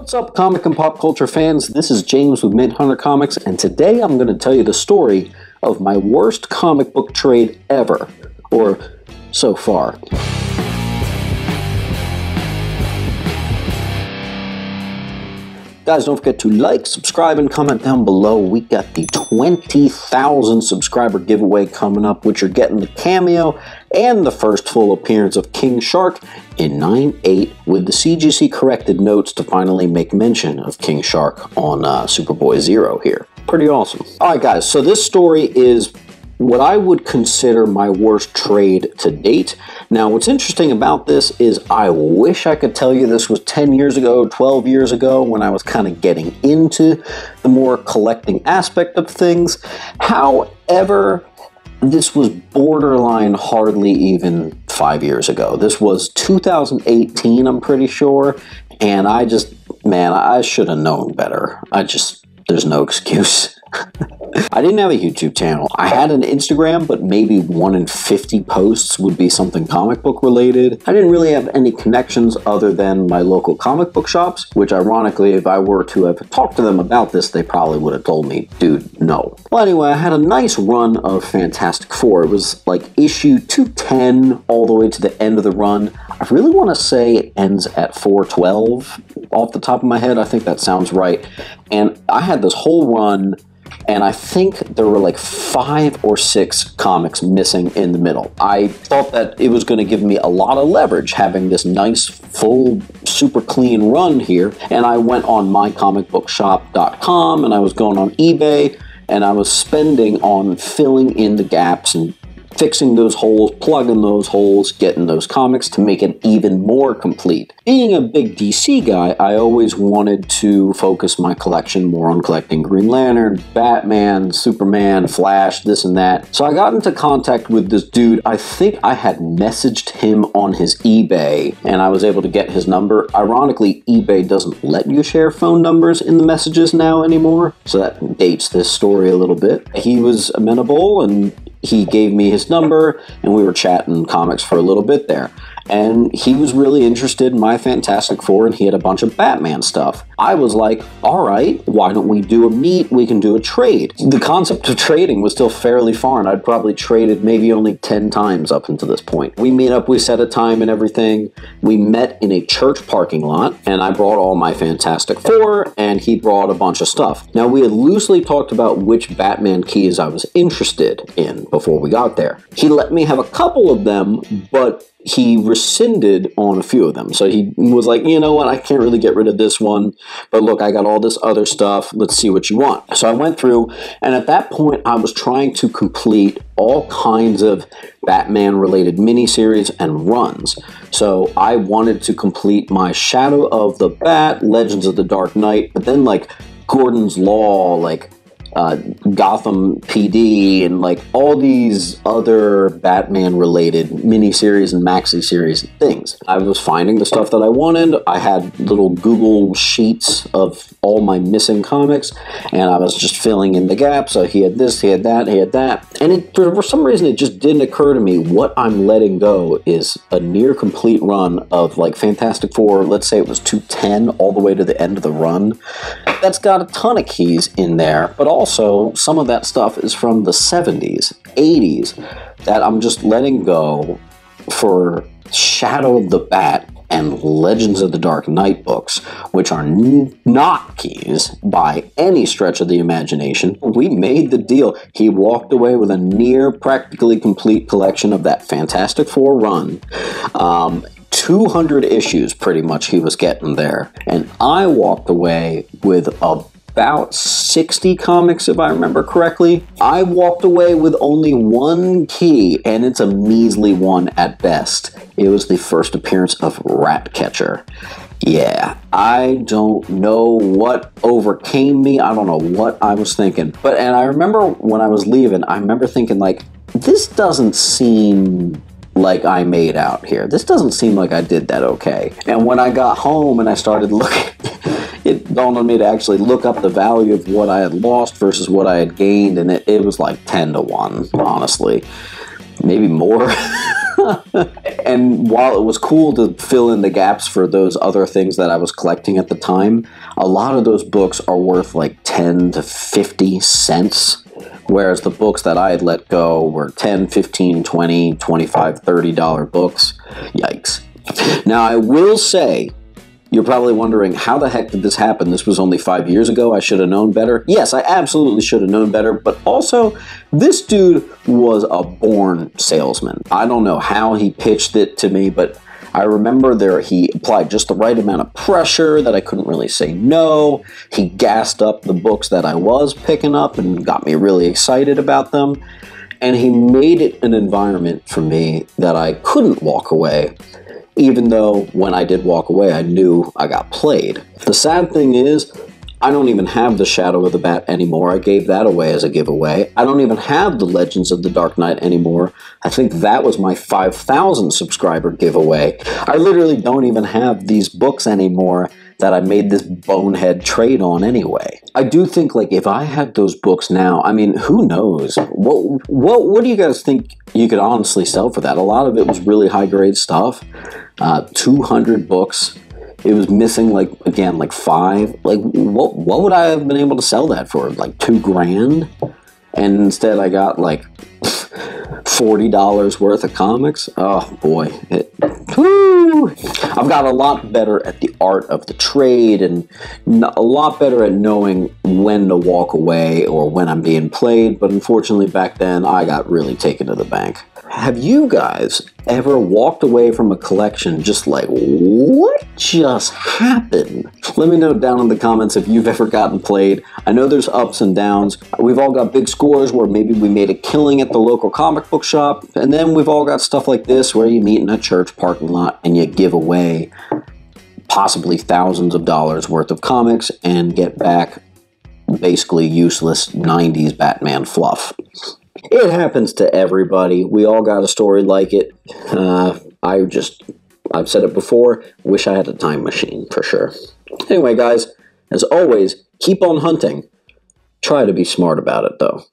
What's up, comic and pop culture fans? This is James with Mint Hunter Comics, and today I'm going to tell you the story of my worst comic book trade ever, or so far. Guys, don't forget to like, subscribe, and comment down below. We got the 20,000 subscriber giveaway coming up, which you're getting the cameo and the first full appearance of King Shark in 9-8 with the CGC corrected notes to finally make mention of King Shark on uh, Superboy Zero here. Pretty awesome. Alright guys, so this story is what I would consider my worst trade to date. Now, what's interesting about this is I wish I could tell you this was 10 years ago, 12 years ago, when I was kind of getting into the more collecting aspect of things. However, this was borderline hardly even five years ago. This was 2018, I'm pretty sure, and I just, man, I should have known better. I just, there's no excuse. I didn't have a YouTube channel. I had an Instagram, but maybe one in 50 posts would be something comic book related. I didn't really have any connections other than my local comic book shops, which ironically, if I were to have talked to them about this, they probably would have told me, dude, no. Well, anyway, I had a nice run of Fantastic Four. It was like issue 210 all the way to the end of the run. I really want to say it ends at 412 off the top of my head. I think that sounds right. And I had this whole run and I think there were like five or six comics missing in the middle. I thought that it was going to give me a lot of leverage having this nice, full, super clean run here, and I went on mycomicbookshop.com and I was going on eBay and I was spending on filling in the gaps and fixing those holes, plugging those holes, getting those comics to make it even more complete. Being a big DC guy, I always wanted to focus my collection more on collecting Green Lantern, Batman, Superman, Flash, this and that. So I got into contact with this dude. I think I had messaged him on his eBay and I was able to get his number. Ironically, eBay doesn't let you share phone numbers in the messages now anymore, so that dates this story a little bit. He was amenable and he gave me his number and we were chatting comics for a little bit there and he was really interested in my Fantastic Four, and he had a bunch of Batman stuff. I was like, all right, why don't we do a meet? We can do a trade. The concept of trading was still fairly foreign. I'd probably traded maybe only 10 times up until this point. We meet up, we set a time and everything. We met in a church parking lot, and I brought all my Fantastic Four, and he brought a bunch of stuff. Now, we had loosely talked about which Batman keys I was interested in before we got there. He let me have a couple of them, but he rescinded on a few of them. So he was like, you know what, I can't really get rid of this one, but look, I got all this other stuff. Let's see what you want. So I went through, and at that point, I was trying to complete all kinds of Batman related miniseries and runs. So I wanted to complete my Shadow of the Bat, Legends of the Dark Knight, but then like Gordon's Law, like uh, Gotham PD and like all these other Batman related miniseries and maxi series things. I was finding the stuff that I wanted. I had little Google sheets of all my missing comics and I was just filling in the gaps. So he had this, he had that, he had that. And it, for some reason, it just didn't occur to me what I'm letting go is a near complete run of like Fantastic Four. Let's say it was 210 all the way to the end of the run. That's got a ton of keys in there, but all also, some of that stuff is from the 70s, 80s, that I'm just letting go for Shadow of the Bat and Legends of the Dark Knight books, which are n- not keys by any stretch of the imagination. We made the deal. He walked away with a near practically complete collection of that Fantastic Four run. Um, 200 issues pretty much he was getting there. And I walked away with a about 60 comics, if I remember correctly. I walked away with only one key, and it's a measly one at best. It was the first appearance of Ratcatcher. Yeah, I don't know what overcame me. I don't know what I was thinking. But, and I remember when I was leaving, I remember thinking, like, this doesn't seem like I made out here. This doesn't seem like I did that okay. And when I got home and I started looking, dawned on me to actually look up the value of what I had lost versus what I had gained, and it, it was like 10 to 1, honestly. Maybe more. and while it was cool to fill in the gaps for those other things that I was collecting at the time, a lot of those books are worth like 10 to 50 cents. Whereas the books that I had let go were 10, 15, 20, 25, 30 dollar books. Yikes. Now, I will say you're probably wondering, how the heck did this happen? This was only five years ago. I should have known better. Yes, I absolutely should have known better. But also, this dude was a born salesman. I don't know how he pitched it to me, but I remember there he applied just the right amount of pressure that I couldn't really say no. He gassed up the books that I was picking up and got me really excited about them. And he made it an environment for me that I couldn't walk away even though when I did walk away, I knew I got played. The sad thing is, I don't even have the Shadow of the Bat anymore. I gave that away as a giveaway. I don't even have the Legends of the Dark Knight anymore. I think that was my 5,000 subscriber giveaway. I literally don't even have these books anymore that I made this bonehead trade on anyway. I do think like if I had those books now, I mean, who knows? What what what do you guys think you could honestly sell for that? A lot of it was really high grade stuff. Uh, 200 books. It was missing like again like five. Like what what would I have been able to sell that for? Like 2 grand? And instead I got like $40 worth of comics. Oh boy. It, I've got a lot better at the art of the trade and a lot better at knowing when to walk away or when I'm being played, but unfortunately back then I got really taken to the bank. Have you guys ever walked away from a collection just like, what just happened? Let me know down in the comments if you've ever gotten played. I know there's ups and downs. We've all got big scores where maybe we made a killing at the local comic book shop, and then we've all got stuff like this where you meet in a church parking lot and you give away possibly thousands of dollars worth of comics and get back basically useless 90s Batman fluff. It happens to everybody. We all got a story like it. Uh, I just, I've said it before, wish I had a time machine for sure. Anyway, guys, as always, keep on hunting. Try to be smart about it, though.